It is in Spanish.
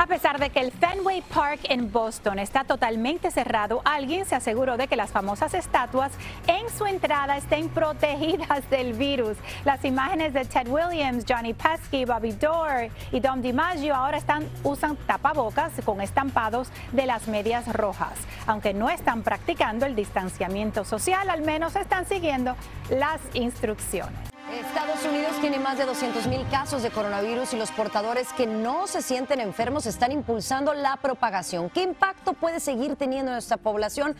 A pesar de que el Fenway Park en Boston está totalmente cerrado, alguien se aseguró de que las famosas estatuas en su entrada estén protegidas del virus. Las imágenes de Ted Williams, Johnny Pesky, Bobby Dorr y Dom DiMaggio ahora están, usan tapabocas con estampados de las medias rojas. Aunque no están practicando el distanciamiento social, al menos están siguiendo las instrucciones. Estados Unidos tiene más de 200 mil casos de coronavirus y los portadores que no se sienten enfermos están impulsando la propagación. ¿Qué impacto puede seguir teniendo en nuestra población?